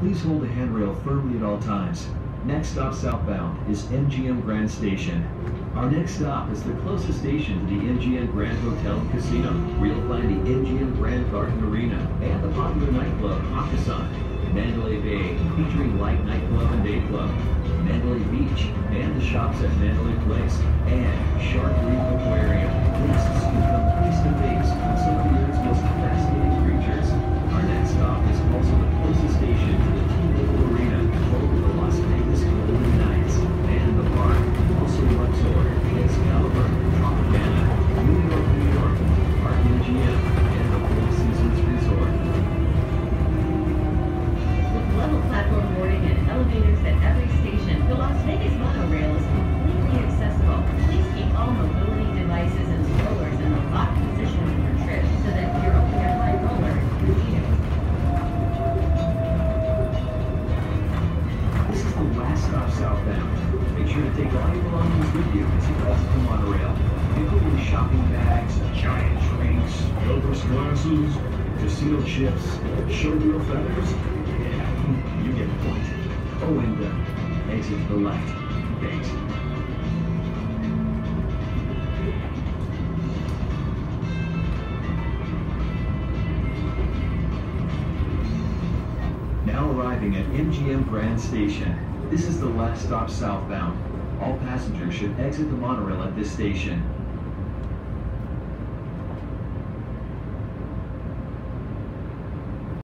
Please hold the handrail firmly at all times. Next stop southbound is MGM Grand Station. Our next stop is the closest station to the MGM Grand Hotel and Casino, where you'll find the MGM Grand Garden Arena and the popular nightclub Hakkasan. Mandalay Bay, featuring light nightclub and day club. Mandalay Beach and the shops at Mandalay Place. Make sure to take all your belongings with you as you exit the monorail, including shopping bags, giant drinks, Elvis glasses, casino chips, showgirl feathers. Yeah, you get the point. Oh, and uh, exit to the left. Thanks. Arriving at MGM Grand Station. This is the last stop southbound. All passengers should exit the monorail at this station.